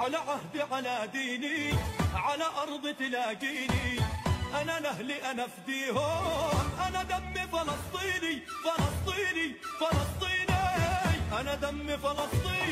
على عهدي على ديني على أرض تلاقيني. أنا لأهلي أنا فديهم أنا دمي فلسطيني فلسطيني فلسطيني. أنا دمي فلسطيني.